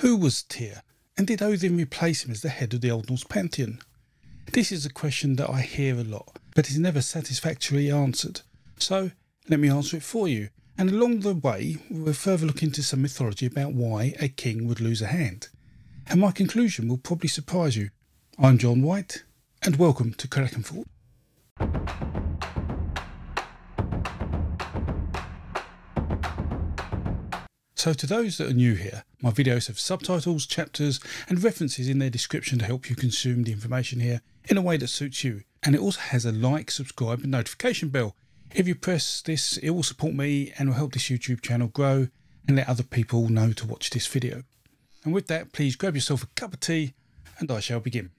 Who was Tyr, and did Odin replace him as the head of the Old Norse pantheon? This is a question that I hear a lot, but is never satisfactorily answered. So let me answer it for you. And along the way, we'll further look into some mythology about why a king would lose a hand. And my conclusion will probably surprise you. I'm John White, and welcome to Crecganford. So to those that are new here, my videos have subtitles, chapters and references in their description to help you consume the information here in a way that suits you. And it also has a like, subscribe and notification bell. If you press this, it will support me and will help this YouTube channel grow and let other people know to watch this video. And with that, please grab yourself a cup of tea and I shall begin.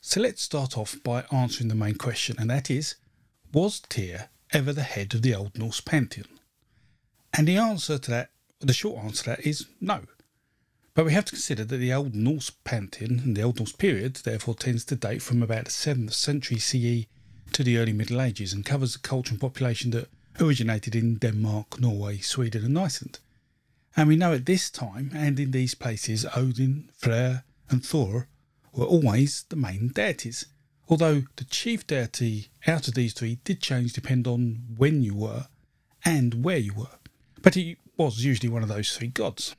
So let's start off by answering the main question and that is, was Tyr ever the head of the Old Norse pantheon? And the answer to that the short answer to that is no. But we have to consider that the Old Norse pantheon and the Old Norse period therefore tends to date from about the 7th century CE to the early Middle Ages and covers the culture and population that originated in Denmark, Norway, Sweden and Iceland. And we know at this time and in these places Odin, Freyr and Thor were always the main deities, although the chief deity out of these three did change depending on when you were and where you were. But he was usually one of those three gods.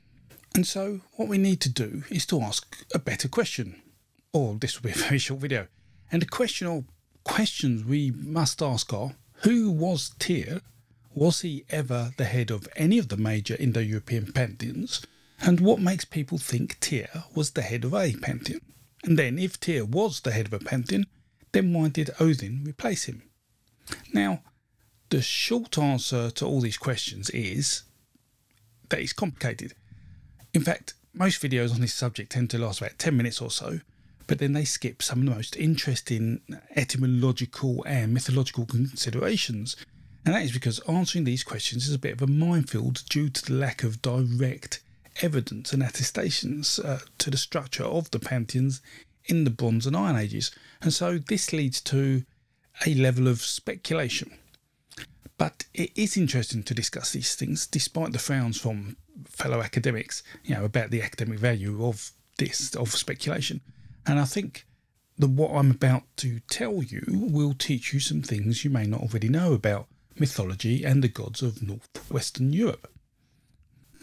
And so what we need to do is to ask a better question. Or this will be a very short video. And the question or questions we must ask are who was Tyr? Was he ever the head of any of the major Indo-European pantheons? And what makes people think Tyr was the head of a pantheon? And then if Tyr was the head of a pantheon, then why did Odin replace him? Now, the short answer to all these questions is that is complicated. In fact, most videos on this subject tend to last about 10 minutes or so, but then they skip some of the most interesting etymological and mythological considerations. And that is because answering these questions is a bit of a minefield due to the lack of direct evidence and attestations uh, to the structure of the pantheons in the Bronze and Iron Ages. And so this leads to a level of speculation. But it is interesting to discuss these things, despite the frowns from fellow academics, you know, about the academic value of this, of speculation. And I think that what I'm about to tell you will teach you some things you may not already know about mythology and the gods of northwestern Europe.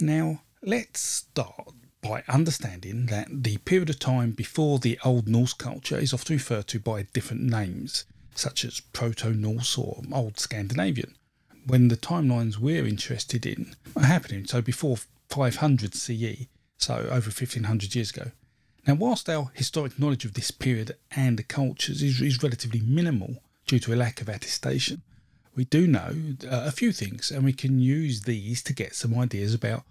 Now, let's start by understanding that the period of time before the Old Norse culture is often referred to by different names, such as Proto Norse or Old Scandinavian when the timelines we're interested in are happening. So before 500 CE, so over 1500 years ago. Now, whilst our historic knowledge of this period and the cultures is, is relatively minimal due to a lack of attestation, we do know uh, a few things and we can use these to get some ideas about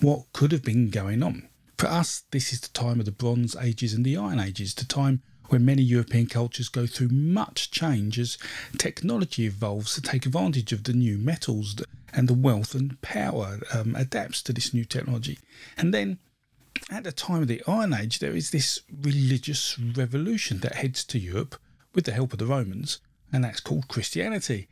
what could have been going on. For us, this is the time of the Bronze Ages and the Iron Ages, the time where many European cultures go through much change as technology evolves to take advantage of the new metals and the wealth and power um, adapts to this new technology. And then at the time of the Iron Age, there is this religious revolution that heads to Europe with the help of the Romans, and that's called Christianity.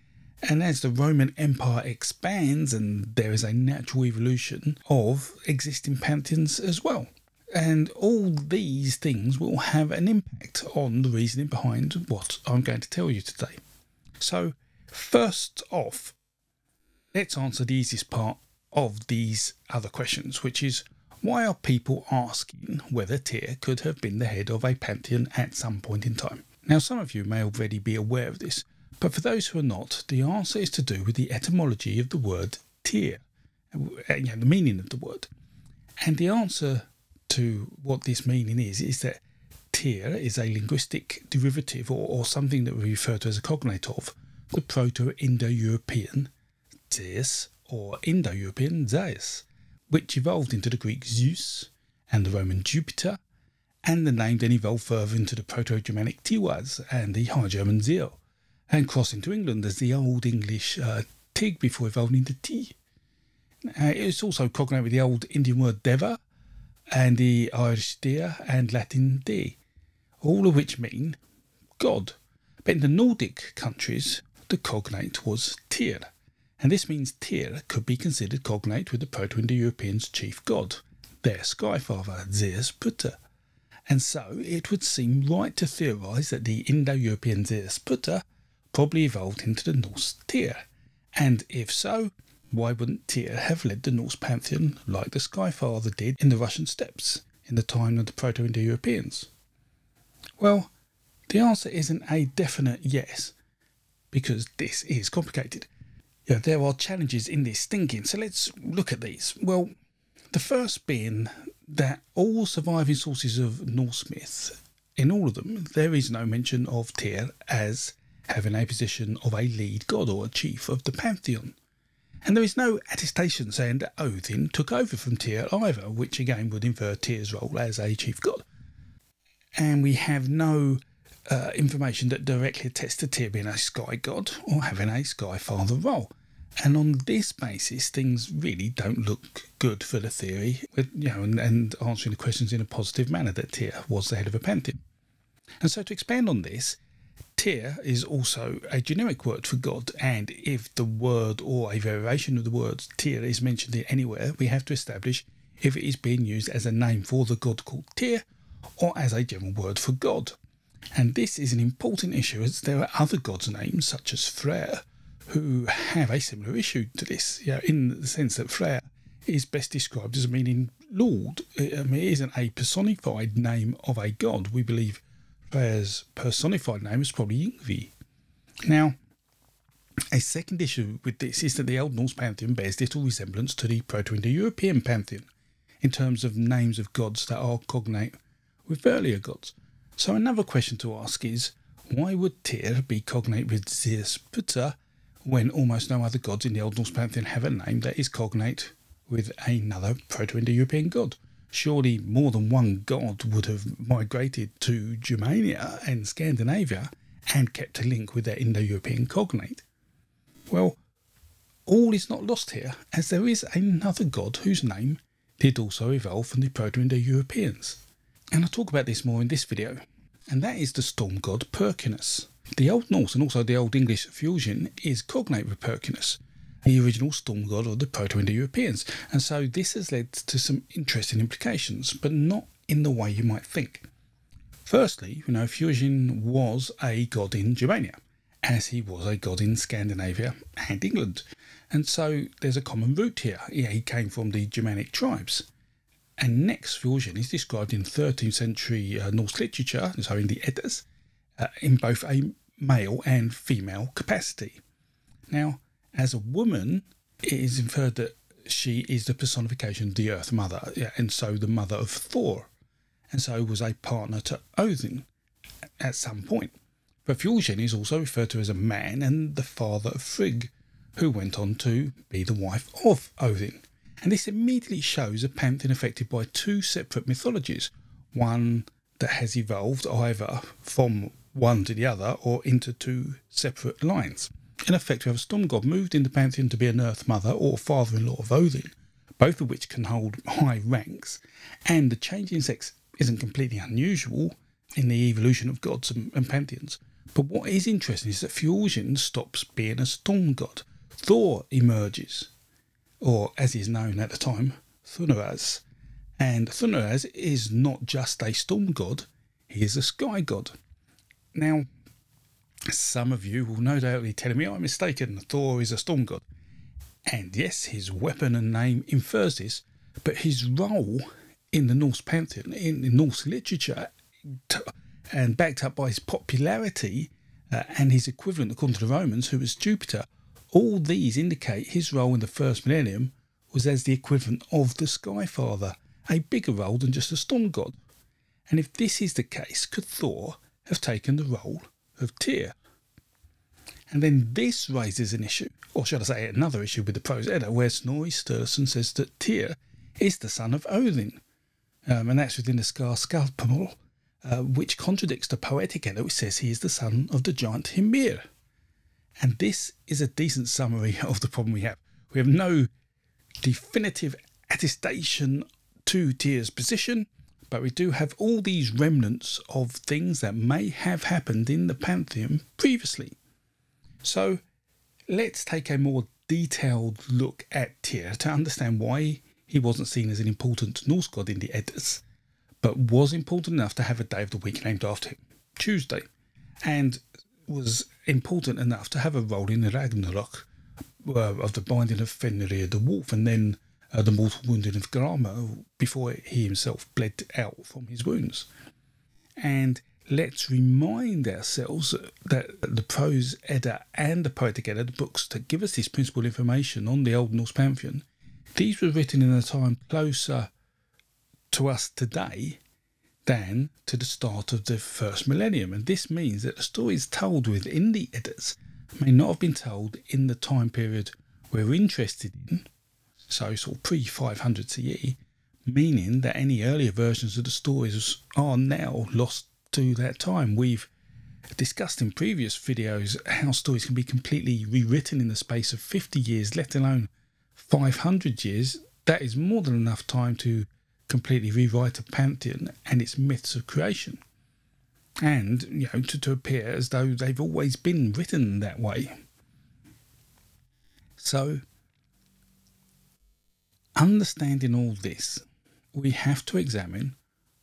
And as the Roman Empire expands, and there is a natural evolution of existing pantheons as well. And all these things will have an impact on the reasoning behind what I'm going to tell you today. So, first off, let's answer the easiest part of these other questions, which is why are people asking whether Tyr could have been the head of a pantheon at some point in time? Now, some of you may already be aware of this, but for those who are not, the answer is to do with the etymology of the word Tyr, uh, the meaning of the word. And the answer to what this meaning is, is that Tyr is a linguistic derivative or, or something that we refer to as a cognate of the Proto-Indo-European Dyeus or Indo-European Dyeus, which evolved into the Greek Zeus and the Roman Jupiter, and the name then evolved further into the Proto-Germanic Tiwaz and the High German Zio, and crossed into England as the Old English uh, Tig before evolving into Tiw. Uh, it's also cognate with the Old Indian word Deva, and the Irish Deer and Latin De, all of which mean God. But in the Nordic countries, the cognate was Tyr, and this means Tyr could be considered cognate with the Proto-Indo-Europeans' chief god, their sky father, Dyeus Pater. And so it would seem right to theorise that the Indo European Dyeus Pater probably evolved into the Norse Tyr. And if so, why wouldn't Tyr have led the Norse pantheon like the Skyfather did in the Russian steppes in the time of the Proto Indo Europeans? Well, the answer isn't a definite yes, because this is complicated. Yeah, there are challenges in this thinking, so let's look at these. Well, the first being that all surviving sources of Norse myth, in all of them, there is no mention of Tyr as having a position of a lead god or a chief of the pantheon. And there is no attestation saying that Odin took over from Tyr either, which again would infer Tyr's role as a chief god. And we have no uh, information that directly attests to Tyr being a sky god or having a sky father role. And on this basis, things really don't look good for the theory, you know, and, and answering the questions in a positive manner that Tyr was the head of a pantheon. And so, to expand on this, Tyr is also a generic word for God, and if the word or a variation of the word Tyr is mentioned anywhere, we have to establish if it is being used as a name for the god called Tyr or as a general word for God. And this is an important issue as there are other gods' names, such as Freyr, who have a similar issue to this, you know, in the sense that Freyr is best described as meaning Lord. I mean, it isn't a personified name of a god. We believe Freyr's personified name is probably Yngvi. Now, a second issue with this is that the Old Norse pantheon bears little resemblance to the Proto Indo European pantheon in terms of names of gods that are cognate with earlier gods. So, another question to ask is why would Tyr be cognate with Dyeus Pater when almost no other gods in the Old Norse pantheon have a name that is cognate with another Proto Indo European god. Surely more than one god would have migrated to Germania and Scandinavia and kept a link with their Indo European cognate. Well, all is not lost here, as there is another god whose name did also evolve from the Proto Indo Europeans. And I'll talk about this more in this video, and that is the storm god Perkunas. The Old Norse and also the Old English Fjorgyn is cognate with Perkunas, the original storm god of the Proto Indo Europeans, and so this has led to some interesting implications, but not in the way you might think. Firstly, you know, Fjorgyn was a god in Germania, as he was a god in Scandinavia and England, and so there's a common root here. Yeah, he came from the Germanic tribes. And next, Fjorgyn is described in 13th century uh, Norse literature, so in the Eddas, uh, in both a male and female capacity. Now, as a woman, it is inferred that she is the personification of the Earth Mother, yeah, and so the mother of Thor, and so was a partner to Odin at some point. But Fjorgyn is also referred to as a man and the father of Frigg, who went on to be the wife of Odin. And this immediately shows a pantheon affected by two separate mythologies, one that has evolved either from one to the other or into two separate lines. In effect, we have a storm god moved in the pantheon to be an earth mother or father in law of Odin, both of which can hold high ranks, and the change in sex isn't completely unusual in the evolution of gods and, and pantheons. But what is interesting is that Fjorgyn stops being a storm god. Thor emerges, or as is known at the time, Thunoraz. And Thunoraz is not just a storm god, he is a sky god. Now, some of you will no doubt be telling me I'm mistaken, Thor is a storm god. And yes, his weapon and name infers this, but his role in the Norse pantheon, in, Norse literature, and backed up by his popularity uh, and his equivalent, according to the Romans, who was Jupiter, all these indicate his role in the first millennium was as the equivalent of the Sky Father, a bigger role than just a storm god. And if this is the case, could Thor have taken the role of Tyr. And then this raises an issue, or should I say another issue with the Prose Edda, where Snorri Sturluson says that Tyr is the son of Odin. Um, and that's within the Skáldskaparmál, uh, which contradicts the poetic Edda, which says he is the son of the giant Hymir. And this is a decent summary of the problem we have. We have no definitive attestation to Tyr's position, but we do have all these remnants of things that may have happened in the Pantheon previously. So let's take a more detailed look at Tyr to understand why he wasn't seen as an important Norse god in the Eddas, but was important enough to have a day of the week named after him, Tuesday, and was important enough to have a role in the Ragnarok uh, of the binding of Fenrir the wolf and then uh, the mortal wounding of Garmr before he himself bled out from his wounds. And let's remind ourselves that the Prose Edda and the Poetic Edda, the books that give us this principal information on the Old Norse pantheon, these were written in a time closer to us today than to the start of the first millennium. And this means that the stories told within the Eddas may not have been told in the time period we're interested in, so sort of pre 500 CE, meaning that any earlier versions of the stories are now lost to that time. We've discussed in previous videos how stories can be completely rewritten in the space of 50 years, let alone 500 years. That is more than enough time to completely rewrite a pantheon and its myths of creation. And, you know, to, to appear as though they've always been written that way. So, understanding all this, we have to examine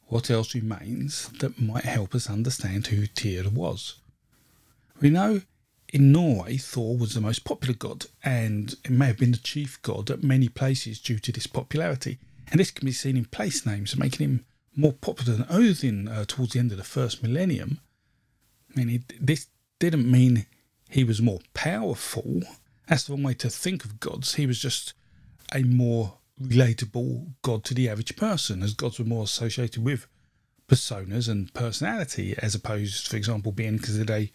what else remains that might help us understand who Tyr was. We know in Norway Thor was the most popular god, and it may have been the chief god at many places due to this popularity. And this can be seen in place names, making him more popular than Odin uh, towards the end of the first millennium. I mean, it, this didn't mean he was more powerful. That's the wrong way to think of gods. He was just a more relatable god to the average person, as gods were more associated with personas and personality, as opposed, for example, being considered a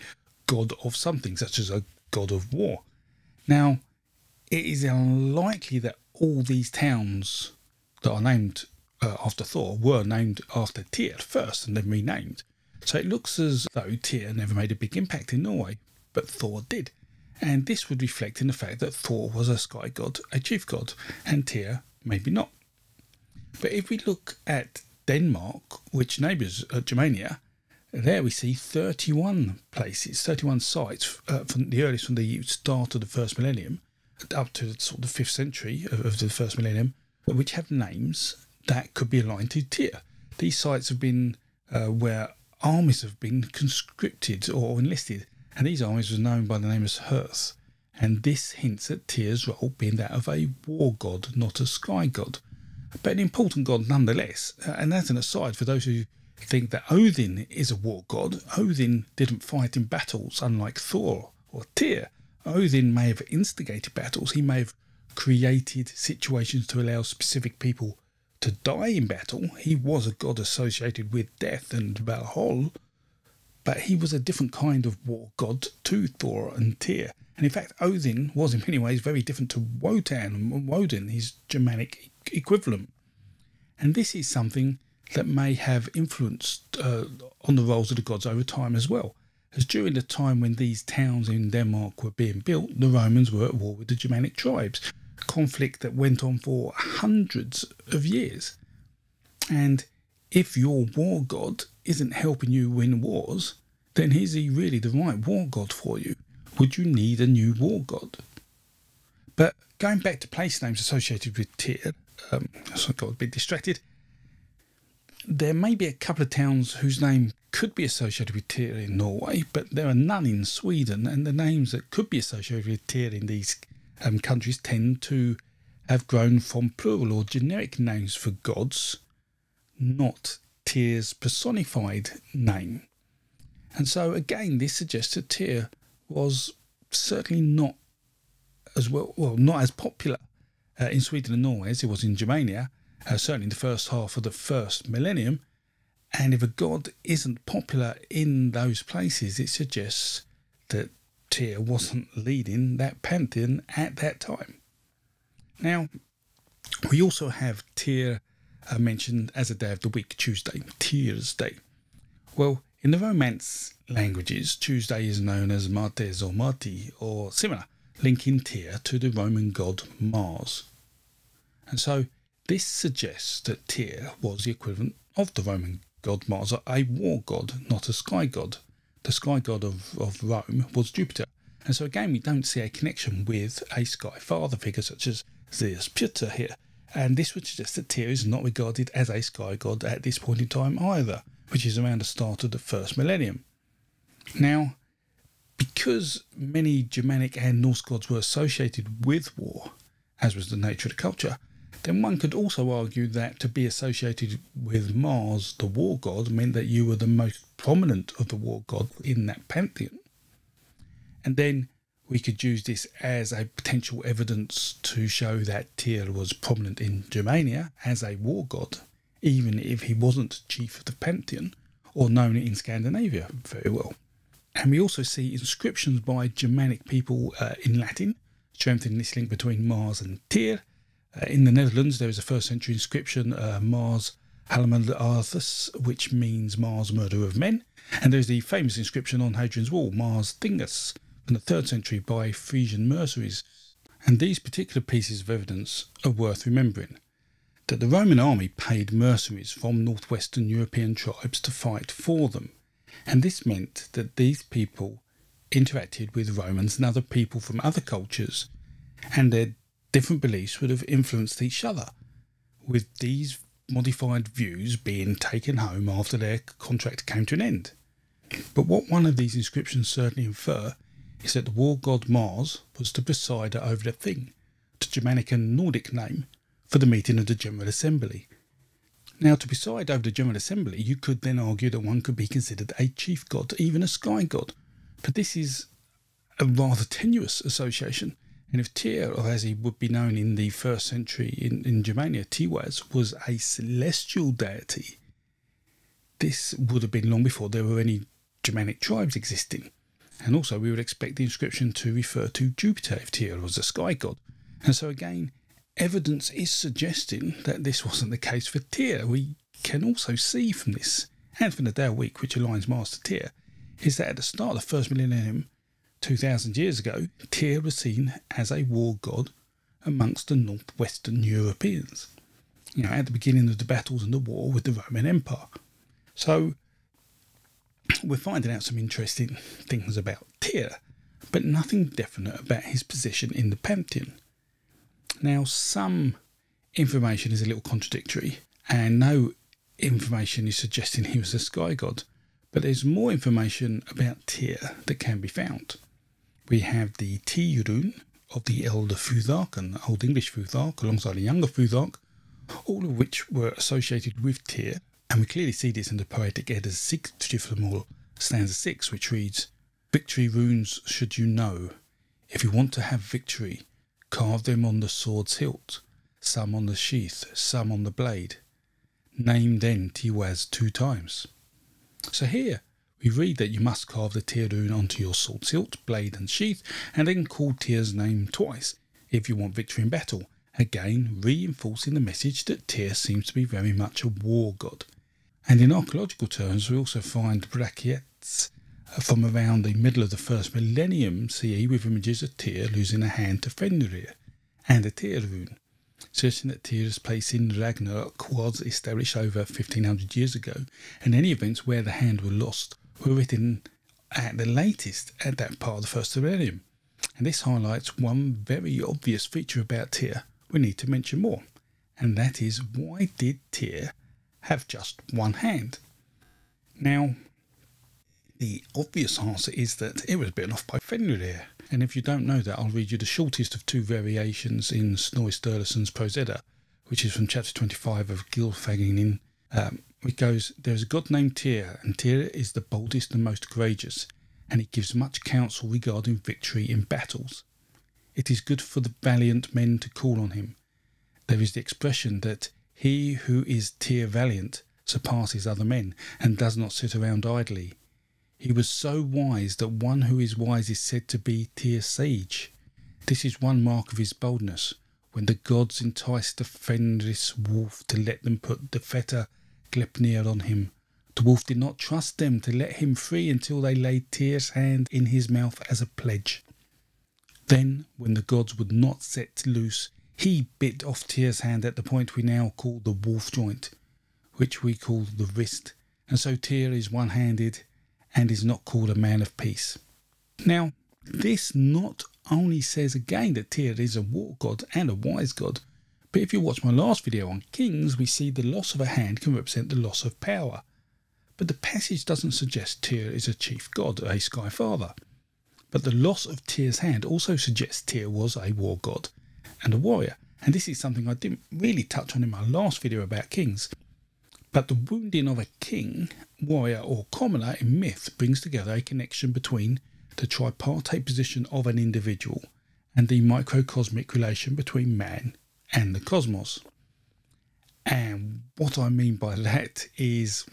god of something, such as a god of war. Now, it is unlikely that all these towns that are named uh, after Thor were named after Tyr first and then renamed. So it looks as though Tyr never made a big impact in Norway, but Thor did. And this would reflect in the fact that Thor was a sky god, a chief god, and Tyr maybe not. But if we look at Denmark, which neighbours uh, Germania, there we see 31 places, 31 sites uh, from the earliest from the start of the first millennium up to sort of the 5th century of, of the first millennium, which have names that could be aligned to Tyr. These sites have been uh, where armies have been conscripted or enlisted, and these armies were known by the name of Hirth and this hints at Tyr's role being that of a war god, not a sky god. But an important god nonetheless. Uh, and as an aside, for those who think that Odin is a war god, Odin didn't fight in battles unlike Thor or Tyr. Odin may have instigated battles, he may have created situations to allow specific people to die in battle. He was a god associated with death and Valhalla, but he was a different kind of war god to Thor and Tyr. And in fact, Odin was in many ways very different to Wotan and Woden, his Germanic equivalent. And this is something that may have influenced uh, on the roles of the gods over time as well. As during the time when these towns in Denmark were being built, the Romans were at war with the Germanic tribes, a conflict that went on for hundreds of years. And if your war god isn't helping you win wars, then is he really the right war god for you? Would you need a new war god? But going back to place names associated with Tyr, um, so I got a bit distracted. There may be a couple of towns whose name could be associated with Tyr in Norway, but there are none in Sweden, and the names that could be associated with Tyr in these um, countries tend to have grown from plural or generic names for gods, not Tyr's personified name. And so again, this suggests that Tyr was certainly not as well, well, not as popular uh, in Sweden and Norway as it was in Germania, uh, certainly in the first half of the first millennium. And if a god isn't popular in those places, it suggests that Tyr wasn't leading that pantheon at that time. Now, we also have Tyr uh, mentioned as a day of the week, Tuesday, Tyr's Day. Well, in the Romance languages, Tuesday is known as Martes or Marti or similar, linking Tyr to the Roman god Mars. And so this suggests that Tyr was the equivalent of the Roman god Mars, a war god, not a sky god. The sky god of, of Rome was Jupiter. And so again, we don't see a connection with a sky father figure such as Dyeus Pater here. And this would suggest that Tyr is not regarded as a sky god at this point in time either, which is around the start of the first millennium. Now, because many Germanic and Norse gods were associated with war, as was the nature of the culture, then one could also argue that to be associated with Mars, the war god, meant that you were the most prominent of the war gods in that pantheon. And then we could use this as a potential evidence to show that Tyr was prominent in Germania as a war god, even if he wasn't chief of the pantheon or known in Scandinavia very well. And we also see inscriptions by Germanic people uh, in Latin, strengthening this link between Mars and Tyr. Uh, in the Netherlands, there is a first century inscription, uh, Mars Halamardus, which means Mars, murder of men. And there's the famous inscription on Hadrian's Wall, Mars Thingsus, from the 3rd century by Frisian mercenaries. And these particular pieces of evidence are worth remembering that the Roman army paid mercenaries from northwestern European tribes to fight for them. And this meant that these people interacted with Romans and other people from other cultures, and their different beliefs would have influenced each other, with these modified views being taken home after their contract came to an end. But what one of these inscriptions certainly infer is that the war god Mars was to preside over the thing, the Germanic and Nordic name, for the meeting of the General Assembly. Now, to preside over the General Assembly, you could then argue that one could be considered a chief god, even a sky god. But this is a rather tenuous association. And if Tyr, or as he would be known in the first century in, in Germania, Tiwaz, was a celestial deity, this would have been long before there were any Germanic tribes existing. And also, we would expect the inscription to refer to Jupiter if Tyr was a sky god. And so, again, evidence is suggesting that this wasn't the case for Tyr. We can also see from this, and from the day week which aligns Mars to Tyr, is that at the start of the first millennium, 2000 years ago, Tyr was seen as a war god amongst the northwestern Europeans. You know, at the beginning of the battles and the war with the Roman Empire. So, we're finding out some interesting things about Tyr, but nothing definite about his position in the pantheon. Now, some information is a little contradictory, and no information is suggesting he was a sky god, but there's more information about Tyr that can be found. We have the T rune of the Elder Futhark and the Old English Futhark alongside the younger Futhark, all of which were associated with Tyr and we clearly see this in the poetic Edda's Sigrdrífumál, stanza 6, which reads, Victory runes should you know. If you want to have victory, carve them on the sword's hilt, some on the sheath, some on the blade. Name then Tiwaz two times. So here we read that you must carve the Tyr rune onto your sword's hilt, blade, and sheath, and then call Tyr's name twice if you want victory in battle, again reinforcing the message that Tyr seems to be very much a war god. And in archaeological terms, we also find brackets from around the middle of the first millennium CE with images of Tyr losing a hand to Fenrir and a Tyr rune, suggesting that Tyr's place in Ragnarok was established over 1500 years ago, and any events where the hand were lost were written at the latest at that part of the first millennium. And this highlights one very obvious feature about Tyr we need to mention more, and that is why did Tyr have just one hand. Now, the obvious answer is that it was bitten off by Fenrir. And if you don't know that, I'll read you the shortest of two variations in Snorri Sturluson's Prose Edda, which is from chapter 25 of Gylfaginning. Um, it goes, There is a god named Tyr, and Tyr is the boldest and most courageous, and he gives much counsel regarding victory in battles. It is good for the valiant men to call on him. There is the expression that he who is Tyr valiant surpasses other men, and does not sit around idly. He was so wise that one who is wise is said to be Tyr sage. This is one mark of his boldness. When the gods enticed the Fenris wolf to let them put the fetter Gleipnir on him, the wolf did not trust them to let him free until they laid Tyr's hand in his mouth as a pledge. Then, when the gods would not set loose, he bit off Tyr's hand at the point we now call the wolf joint, which we call the wrist, and so Tyr is one handed and is not called a man of peace. Now, this not only says again that Tyr is a war god and a wise god, But if you watch my last video on kings, we see the loss of a hand can represent the loss of power. But the passage doesn't suggest Tyr is a chief god, a sky father. But the loss of Tyr's hand also suggests Tyr was a war god and a warrior. And this is something I didn't really touch on in my last video about kings. But the wounding of a king, warrior, or commoner in myth brings together a connection between the tripartite position of an individual and the microcosmic relation between man and the cosmos. And what I mean by that is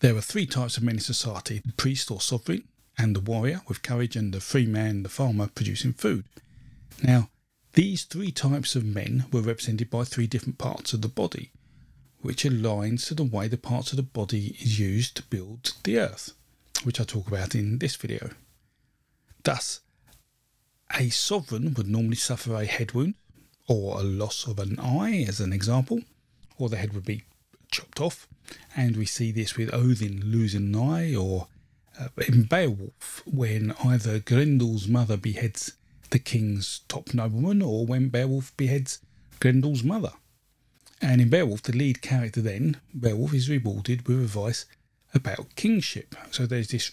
there are three types of men in society the priest or sovereign, and the warrior with courage, and the free man, the farmer, producing food. Now, these three types of men were represented by three different parts of the body, which aligns to the way the parts of the body is used to build the earth, which I talk about in this video. Thus, a sovereign would normally suffer a head wound or a loss of an eye, as an example, or the head would be chopped off. And we see this with Odin losing an eye, or uh, in Beowulf, when either Grendel's mother beheads the king's top nobleman, or when Beowulf beheads Grendel's mother. And in Beowulf, the lead character then, Beowulf, is rewarded with advice about kingship. So there's this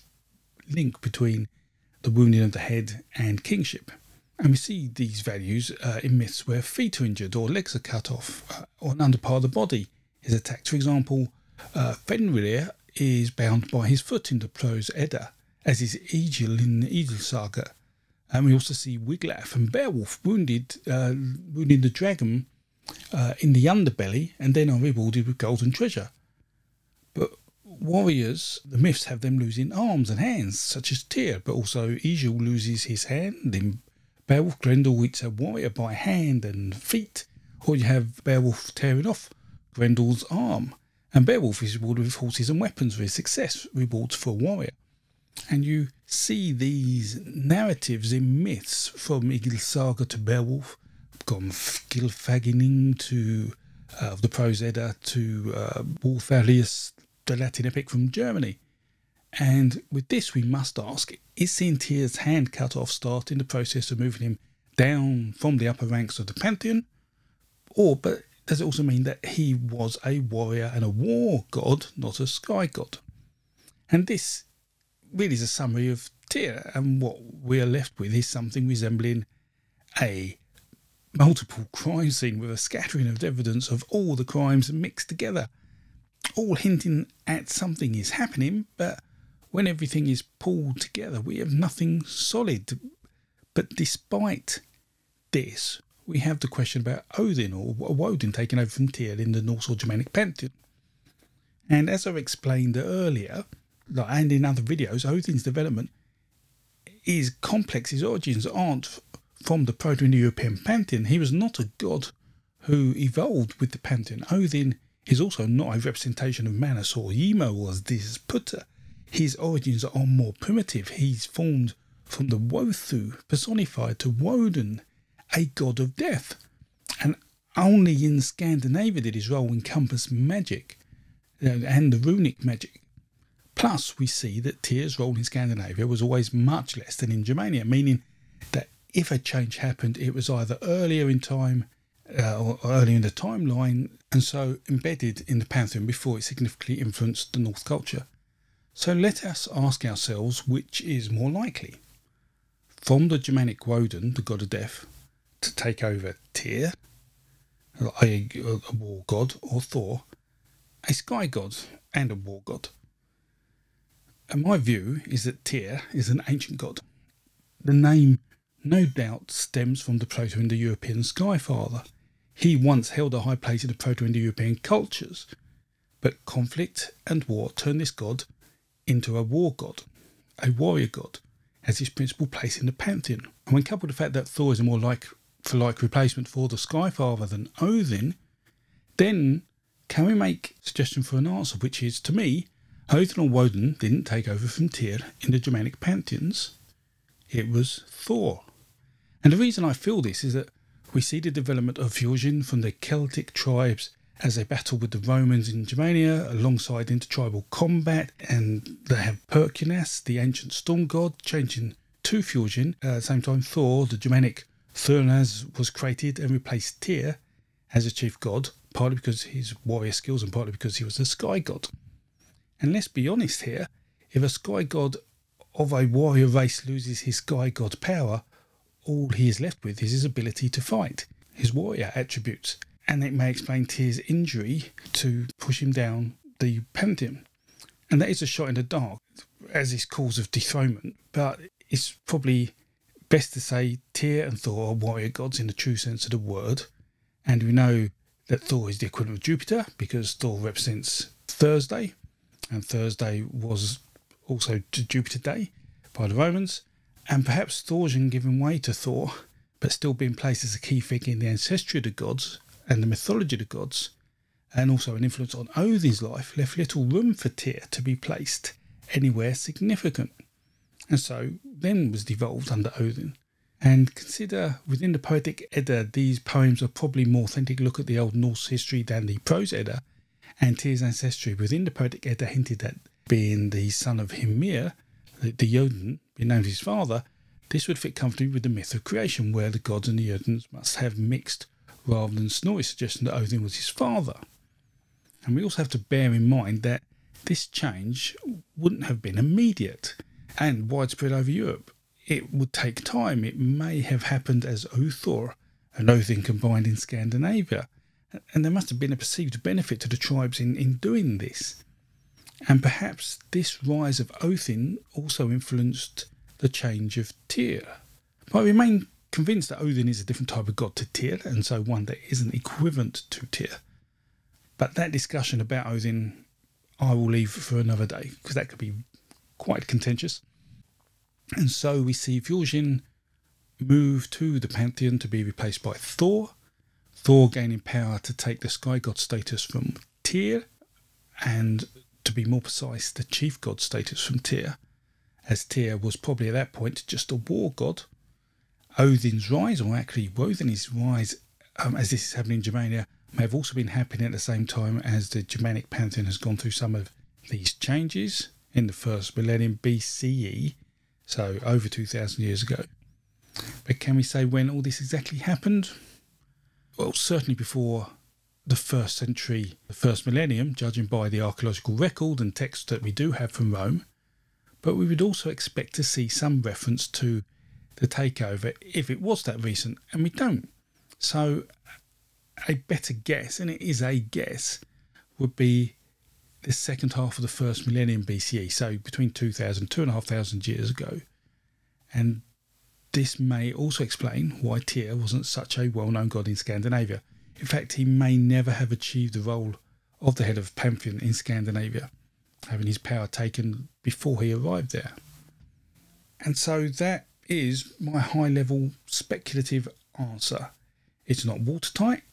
link between the wounding of the head and kingship. And we see these values uh, in myths where feet are injured or legs are cut off uh, or an under part of the body is attacked. For example, uh, Fenrir is bound by his foot in the prose Edda, as is Egil in the Egil saga. And we also see Wiglaf and Beowulf wounded, uh, wounding the dragon uh, in the underbelly and then are rewarded with golden treasure. But warriors, the myths have them losing arms and hands, such as Tyr, but also Egil loses his hand in Beowulf. Grendel eats a warrior by hand and feet, or you have Beowulf tearing off Grendel's arm. And Beowulf is rewarded with horses and weapons for his success, rewards for a warrior. And you see these narratives in myths from Saga to Beowulf, from Gylfaginning to uh, the Prose Edda to uh, the Latin epic from Germany. And with this, we must ask is Tyr's hand cut off starting the process of moving him down from the upper ranks of the pantheon? Or, but does it also mean that he was a warrior and a war god, not a sky god? And this really is a summary of Tyr, and what we are left with is something resembling a multiple crime scene with a scattering of evidence of all the crimes mixed together all hinting at something is happening, but when everything is pulled together, we have nothing solid. But despite this, we have the question about Odin or Woden taking over from Tyr in the Norse or Germanic pantheon. And as I've explained earlier, and in other videos, Odin's development is complex. His origins aren't from the Proto Indo European pantheon. He was not a god who evolved with the pantheon. Odin is also not a representation of Manus or was this Putta. His origins are more primitive. He's formed from the Wothu personified to Woden, a god of death. And only in Scandinavia did his role encompass magic uh, and the runic magic. Plus, we see that Tyr's role in Scandinavia was always much less than in Germania, meaning that if a change happened, it was either earlier in time uh, or early in the timeline, and so embedded in the pantheon before it significantly influenced the North culture. So let us ask ourselves which is more likely. From the Germanic Woden, the god of death, to take over Tyr, a, a war god, or Thor, a sky god and a war god. And my view is that Tyr is an ancient god. The name no doubt stems from the Proto Indo European Sky Father, he once held a high place in the Proto Indo European cultures, but conflict and war turned this god into a war god, a warrior god, as his principal place in the pantheon. And when coupled with the fact that Thor is a more like for like replacement for the Sky Father than Odin, then can we make suggestion for an answer, which is to me, Odin or Woden didn't take over from Tyr in the Germanic pantheons. It was Thor. And the reason I feel this is that we see the development of Fjorgyn from the Celtic tribes as they battle with the Romans in Germania alongside intertribal combat, and they have Perkunas, the ancient storm god, changing to Fjorgyn. at the same time, Thor, the Germanic Thunoraz, was created and replaced Tyr as a chief god, partly because of his warrior skills and partly because he was a sky god. And let's be honest here, if a sky god of a warrior race loses his sky god power, all he is left with is his ability to fight, his warrior attributes, and it may explain Tyr's injury to push him down the pantheon. And that is a shot in the dark as his cause of dethronement, but it's probably best to say Tyr and Thor are warrior gods in the true sense of the word. And we know that Thor is the equivalent of Jupiter because Thor represents Thursday, and Thursday was also Jupiter Day by the Romans. And perhaps Fjorgyn giving way to Thor, but still being placed as a key figure in the ancestry of the gods and the mythology of the gods, and also an influence on Odin's life, left little room for Tyr to be placed anywhere significant. And so then was devolved under Odin. And consider within the Poetic Edda, these poems are probably more authentic look at the Old Norse history than the Prose Edda. And Tyr's ancestry within the Poetic Edda hinted at being the son of Hymir, the, the Jotun, being named his father. This would fit comfortably with the myth of creation, where the gods and the Jotuns must have mixed, rather than Snorri's suggestion that Odin was his father. And we also have to bear in mind that this change wouldn't have been immediate and widespread over Europe. It would take time. It may have happened as Othor and Odin combined in Scandinavia, and there must have been a perceived benefit to the tribes in, in doing this. And perhaps this rise of Othin also influenced the change of Tyr. But I remain convinced that Odin is a different type of god to Tyr, and so one that isn't equivalent to Tyr. But that discussion about Odin, I will leave for another day, because that could be quite contentious. And so we see Fjorgyn move to the pantheon to be replaced by Thor. Thor gaining power to take the sky god status from Tyr, and to be more precise, the chief god status from Tyr, as Tyr was probably at that point just a war god. Odin's rise, or actually Woden's rise, um, as this is happening in Germania, may have also been happening at the same time as the Germanic pantheon has gone through some of these changes in the first millennium BCE, so over 2,000 years ago. But can we say when all this exactly happened? Well, certainly before the first century, the first millennium, judging by the archaeological record and texts that we do have from Rome. But we would also expect to see some reference to the takeover if it was that recent, and we don't. So, a better guess, and it is a guess, would be the second half of the first millennium BCE, so between 2000 and 2,500 years ago. And this may also explain why Tyr wasn't such a well known god in Scandinavia. In fact, he may never have achieved the role of the head of Pantheon in Scandinavia, having his power taken before he arrived there. And so that is my high level speculative answer. It's not watertight,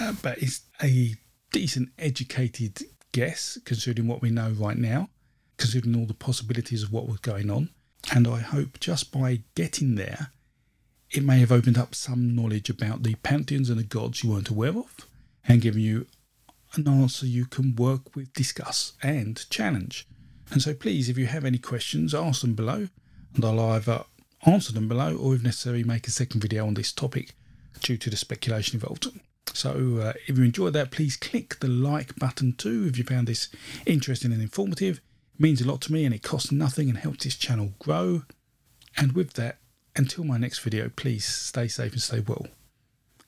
uh, but it's a decent educated guess considering what we know right now, considering all the possibilities of what was going on. And I hope just by getting there, it may have opened up some knowledge about the pantheons and the gods you weren't aware of and given you an answer you can work with, discuss, and challenge. And so, please, if you have any questions, ask them below, and I'll either answer them below or, if necessary, make a second video on this topic due to the speculation involved. So, uh, if you enjoyed that, please click the like button too if you found this interesting and informative. It means a lot to me and it costs nothing and helps this channel grow. And with that, until my next video, please stay safe and stay well.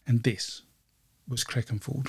And this was Crecganford.